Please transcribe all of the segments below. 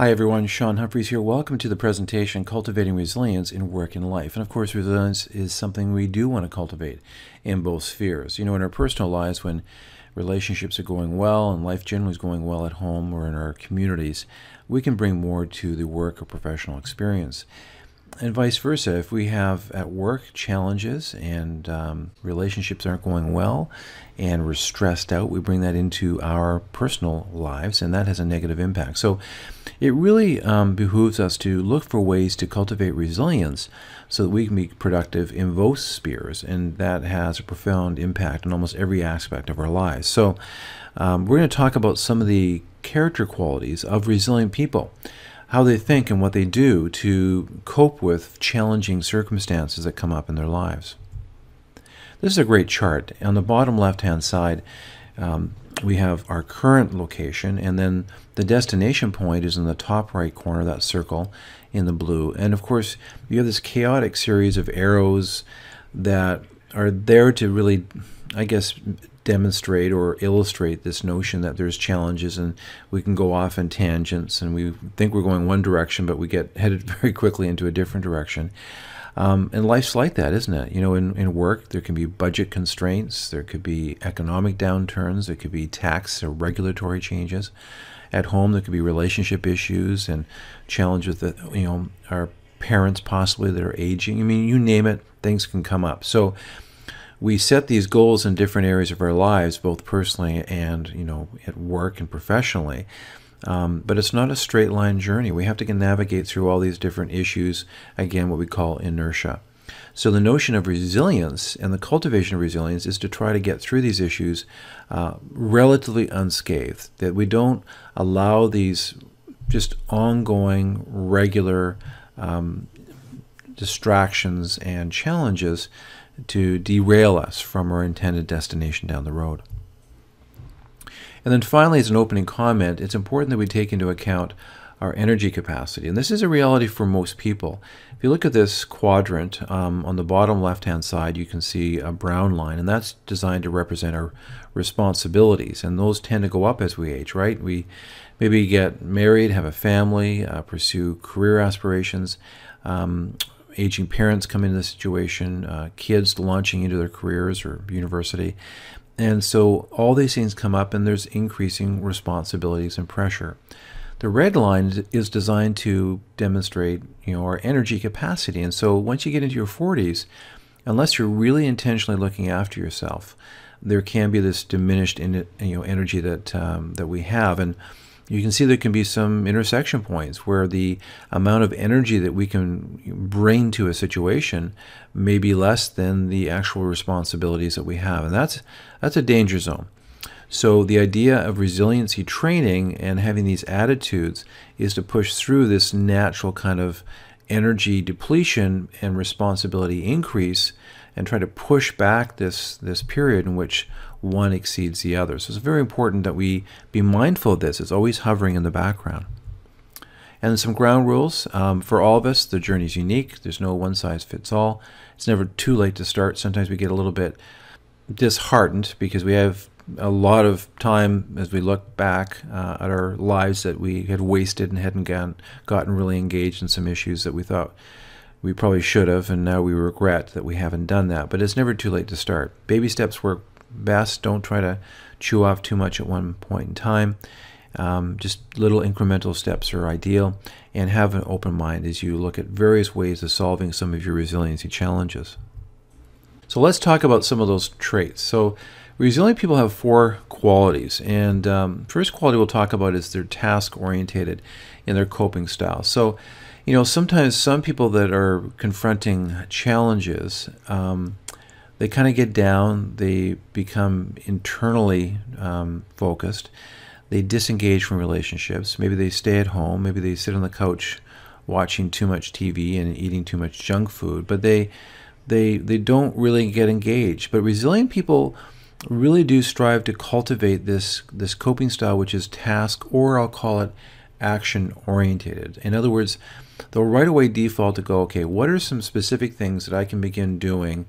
Hi everyone, Shaun Humphries here. Welcome to the presentation Cultivating Resilience in Work and Life. And of course, resilience is something we do want to cultivate in both spheres. You know, in our personal lives, when relationships are going well and life generally is going well at home or in our communities, we can bring more to the work or professional experience and vice versa. If we have at work challenges and um, relationships aren't going well and we're stressed out, we bring that into our personal lives and that has a negative impact. So it really um, behooves us to look for ways to cultivate resilience so that we can be productive in both spheres and that has a profound impact on almost every aspect of our lives. So um, we're going to talk about some of the character qualities of resilient people how they think and what they do to cope with challenging circumstances that come up in their lives. This is a great chart. On the bottom left hand side, um, we have our current location, and then the destination point is in the top right corner, of that circle in the blue. And of course, you have this chaotic series of arrows that are there to really, I guess, demonstrate or illustrate this notion that there's challenges and we can go off in tangents and we think we're going one direction, but we get headed very quickly into a different direction. Um, and life's like that, isn't it? You know, in, in work, there can be budget constraints, there could be economic downturns, there could be tax or regulatory changes. At home, there could be relationship issues and challenges that, you know, our parents possibly that are aging. I mean, you name it, things can come up. So, we set these goals in different areas of our lives, both personally and you know at work and professionally. Um, but it's not a straight line journey. We have to navigate through all these different issues. Again, what we call inertia. So the notion of resilience and the cultivation of resilience is to try to get through these issues uh, relatively unscathed. That we don't allow these just ongoing, regular um, distractions and challenges to derail us from our intended destination down the road. And then finally, as an opening comment, it's important that we take into account our energy capacity. And this is a reality for most people. If you look at this quadrant, um, on the bottom left-hand side, you can see a brown line, and that's designed to represent our responsibilities. And those tend to go up as we age, right? We maybe get married, have a family, uh, pursue career aspirations, um, aging parents come into the situation, uh, kids launching into their careers or university. And so all these things come up, and there's increasing responsibilities and pressure. The red line is designed to demonstrate, you know, our energy capacity. And so once you get into your 40s, unless you're really intentionally looking after yourself, there can be this diminished, in, you know, energy that um, that we have. And you can see there can be some intersection points where the amount of energy that we can bring to a situation may be less than the actual responsibilities that we have. And that's, that's a danger zone. So the idea of resiliency training and having these attitudes is to push through this natural kind of energy depletion and responsibility increase and try to push back this this period in which one exceeds the other. So it's very important that we be mindful of this. It's always hovering in the background. And some ground rules um, for all of us. The journey is unique. There's no one size fits all. It's never too late to start. Sometimes we get a little bit disheartened because we have a lot of time as we look back uh, at our lives that we had wasted and hadn't gotten, gotten really engaged in some issues that we thought we probably should have, and now we regret that we haven't done that. But it's never too late to start. Baby steps work best. Don't try to chew off too much at one point in time. Um, just little incremental steps are ideal, and have an open mind as you look at various ways of solving some of your resiliency challenges. So let's talk about some of those traits. So resilient people have four qualities, and um, first quality we'll talk about is they're task orientated in their coping style. So you know sometimes some people that are confronting challenges um, they kind of get down, they become internally um, focused, they disengage from relationships. Maybe they stay at home, maybe they sit on the couch watching too much TV and eating too much junk food, but they they they don't really get engaged. But resilient people really do strive to cultivate this this coping style which is task or I'll call it action orientated. In other words, they'll right away default to go, okay, what are some specific things that I can begin doing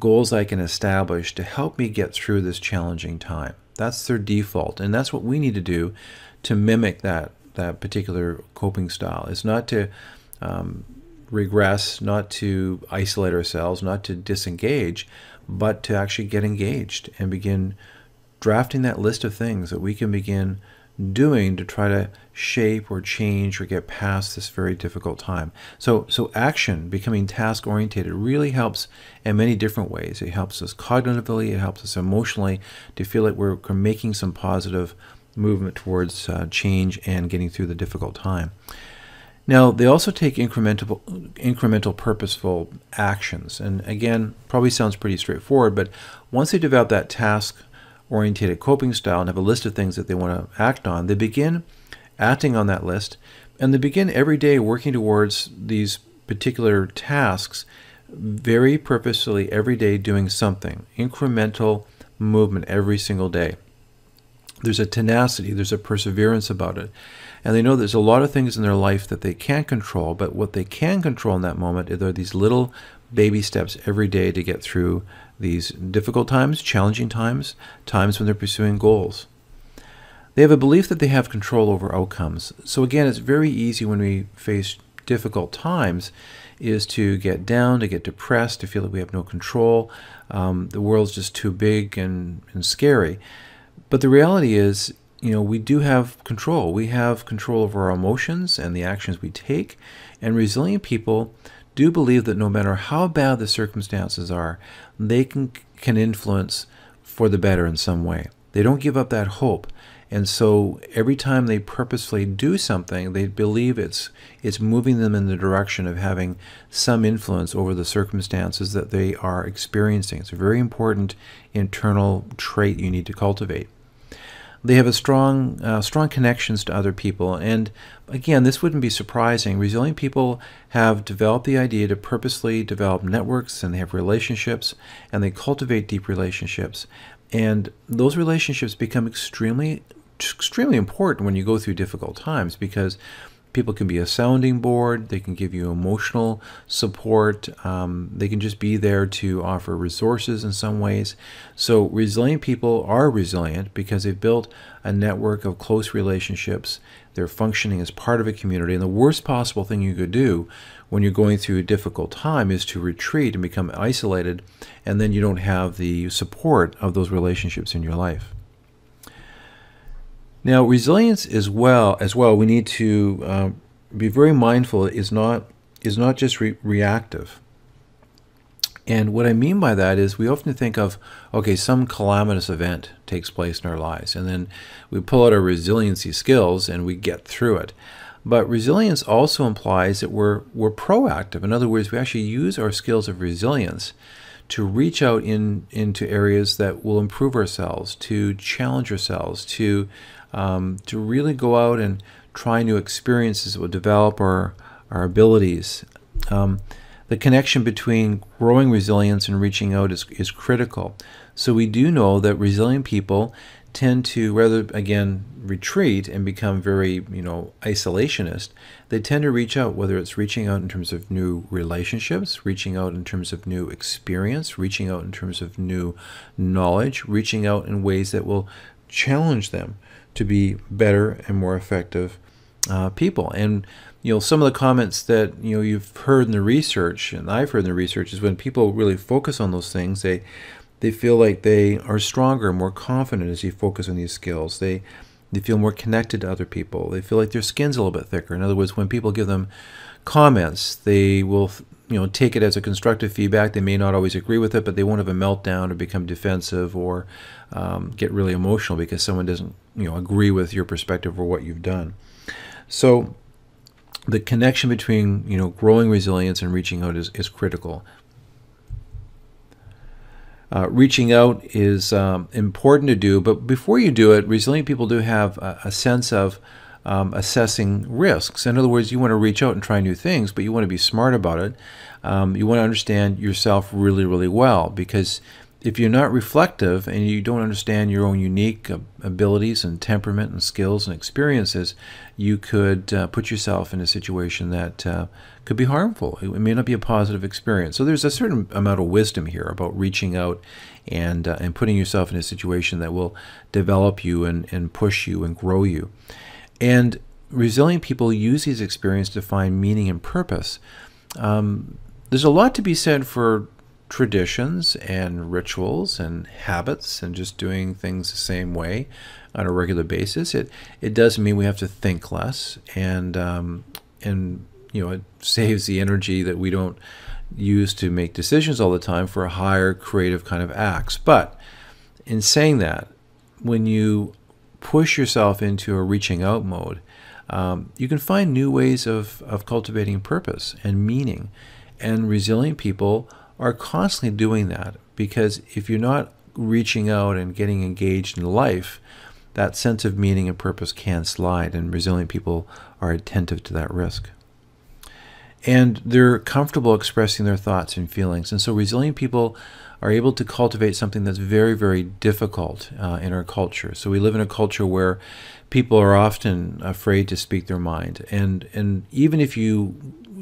goals I can establish to help me get through this challenging time. That's their default, and that's what we need to do to mimic that that particular coping style. It's not to um, regress, not to isolate ourselves, not to disengage, but to actually get engaged and begin drafting that list of things that we can begin doing to try to shape or change or get past this very difficult time. So, so action, becoming task oriented, really helps in many different ways. It helps us cognitively, it helps us emotionally to feel like we're, we're making some positive movement towards uh, change and getting through the difficult time. Now, they also take incremental, incremental purposeful actions. And again, probably sounds pretty straightforward, but once they develop that task orientated coping style and have a list of things that they want to act on, they begin acting on that list and they begin every day working towards these particular tasks very purposefully every day doing something, incremental movement every single day. There's a tenacity, there's a perseverance about it. And they know there's a lot of things in their life that they can't control, but what they can control in that moment are these little baby steps every day to get through these difficult times, challenging times, times when they're pursuing goals. They have a belief that they have control over outcomes. So again, it's very easy when we face difficult times is to get down, to get depressed, to feel that we have no control. Um, the world's just too big and, and scary. But the reality is, you know, we do have control. We have control over our emotions and the actions we take. And resilient people do believe that no matter how bad the circumstances are, they can, can influence for the better in some way. They don't give up that hope. And so every time they purposefully do something, they believe it's it's moving them in the direction of having some influence over the circumstances that they are experiencing. It's a very important internal trait you need to cultivate. They have a strong, uh, strong connections to other people. And again, this wouldn't be surprising. Resilient people have developed the idea to purposely develop networks and they have relationships and they cultivate deep relationships. And those relationships become extremely, extremely important when you go through difficult times because people can be a sounding board they can give you emotional support um, they can just be there to offer resources in some ways. So resilient people are resilient because they've built a network of close relationships. They're functioning as part of a community and the worst possible thing you could do when you're going through a difficult time is to retreat and become isolated and then you don't have the support of those relationships in your life now, resilience as well, as well, we need to uh, be very mindful is not is not just re reactive. And what I mean by that is we often think of, okay, some calamitous event takes place in our lives, and then we pull out our resiliency skills and we get through it. But resilience also implies that we're, we're proactive. In other words, we actually use our skills of resilience to reach out in, into areas that will improve ourselves, to challenge ourselves, to um, to really go out and try new experiences that will develop our, our abilities. Um, the connection between growing resilience and reaching out is, is critical. So we do know that resilient people tend to rather again retreat and become very you know isolationist they tend to reach out whether it's reaching out in terms of new relationships reaching out in terms of new experience reaching out in terms of new knowledge reaching out in ways that will challenge them to be better and more effective uh, people. And you know, some of the comments that you know you've heard in the research, and I've heard in the research, is when people really focus on those things, they they feel like they are stronger, more confident as you focus on these skills. They they feel more connected to other people. They feel like their skin's a little bit thicker. In other words, when people give them comments, they will you know take it as a constructive feedback. They may not always agree with it, but they won't have a meltdown or become defensive or um, get really emotional because someone doesn't you know agree with your perspective or what you've done. So the connection between you know growing resilience and reaching out is, is critical. Uh, reaching out is um, important to do, but before you do it, resilient people do have a, a sense of um, assessing risks. In other words, you want to reach out and try new things, but you want to be smart about it. Um, you want to understand yourself really, really well because if you're not reflective and you don't understand your own unique abilities and temperament and skills and experiences, you could uh, put yourself in a situation that uh, could be harmful. It may not be a positive experience. So there's a certain amount of wisdom here about reaching out and uh, and putting yourself in a situation that will develop you and, and push you and grow you. And resilient people use these experiences to find meaning and purpose. Um, there's a lot to be said for traditions and rituals and habits and just doing things the same way on a regular basis. It it doesn't mean we have to think less, and um, and you know it saves the energy that we don't use to make decisions all the time for a higher creative kind of acts. But in saying that, when you push yourself into a reaching out mode, um, you can find new ways of, of cultivating purpose and meaning. And resilient people are constantly doing that because if you're not reaching out and getting engaged in life, that sense of meaning and purpose can slide, and resilient people are attentive to that risk. And they're comfortable expressing their thoughts and feelings. And so, resilient people are able to cultivate something that's very, very difficult uh, in our culture. So, we live in a culture where people are often afraid to speak their mind. And, and even if you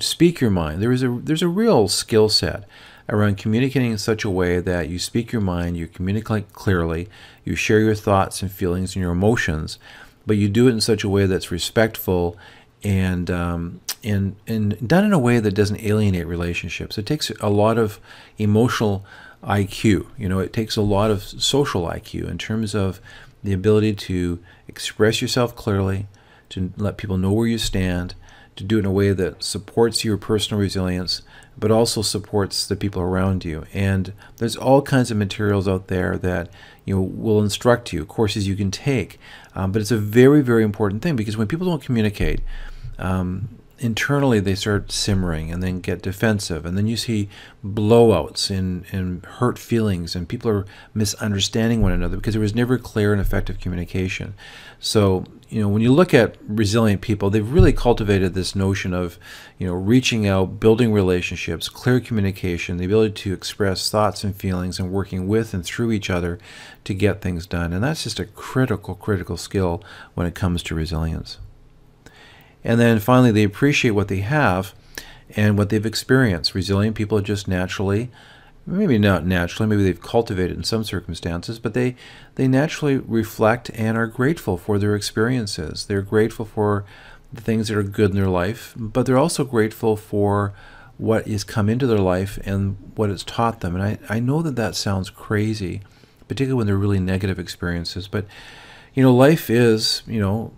speak your mind, there is a, there's a real skill set around communicating in such a way that you speak your mind, you communicate clearly, you share your thoughts and feelings and your emotions, but you do it in such a way that's respectful and um, and and done in a way that doesn't alienate relationships. It takes a lot of emotional IQ. You know, it takes a lot of social IQ in terms of the ability to express yourself clearly, to let people know where you stand, to do it in a way that supports your personal resilience, but also supports the people around you. And there's all kinds of materials out there that you know will instruct you, courses you can take. Um, but it's a very, very important thing because when people don't communicate, um, internally they start simmering and then get defensive and then you see blowouts and, hurt feelings and people are misunderstanding one another because there was never clear and effective communication. So you know when you look at resilient people they've really cultivated this notion of you know reaching out building relationships clear communication the ability to express thoughts and feelings and working with and through each other to get things done. And that's just a critical critical skill when it comes to resilience and then finally, they appreciate what they have and what they've experienced. Resilient people are just naturally, maybe not naturally, maybe they've cultivated in some circumstances, but they, they naturally reflect and are grateful for their experiences. They're grateful for the things that are good in their life, but they're also grateful for what has come into their life and what it's taught them. And I, I know that that sounds crazy, particularly when they're really negative experiences, but you know, life is, you know,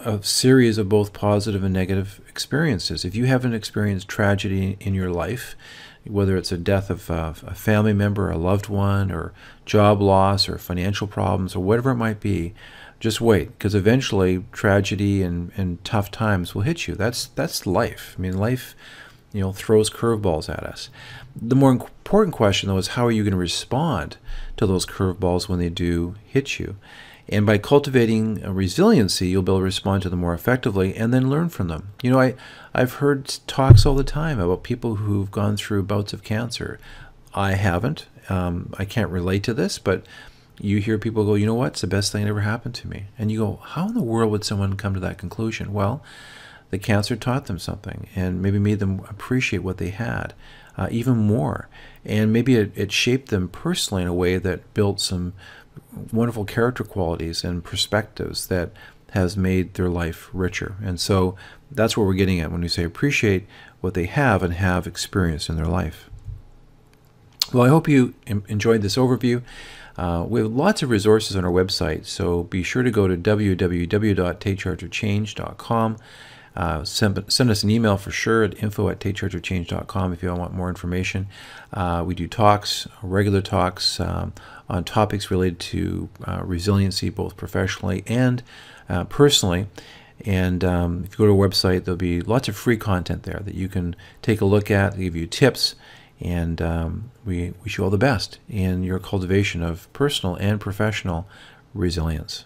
a series of both positive and negative experiences. If you haven't experienced tragedy in your life, whether it's a death of a, family member, a loved one, or job loss, or financial problems, or whatever it might be, just wait, because eventually tragedy and, and tough times will hit you. That's that's life. I mean, life, you know, throws curveballs at us. The more important question, though, is how are you going to respond to those curveballs when they do hit you? And by cultivating resiliency, you'll be able to respond to them more effectively and then learn from them. You know, I, I've heard talks all the time about people who've gone through bouts of cancer. I haven't. Um, I can't relate to this, but you hear people go, you know what, it's the best thing that ever happened to me. And you go, how in the world would someone come to that conclusion? Well, the cancer taught them something and maybe made them appreciate what they had uh, even more. And maybe it, it shaped them personally in a way that built some wonderful character qualities and perspectives that has made their life richer. And so that's what we're getting at when we say appreciate what they have and have experienced in their life. Well, I hope you enjoyed this overview. Uh, we have lots of resources on our website, so be sure to go to www.takechargeofchange.com. Uh, send, send, us an email for sure at info at takechargeofchange.com if you want more information. Uh, we do talks, regular talks um, on topics related to uh, resiliency, both professionally and uh, personally. And um, if you go to our website, there'll be lots of free content there that you can take a look at, give you tips, and um, we wish you all the best in your cultivation of personal and professional resilience.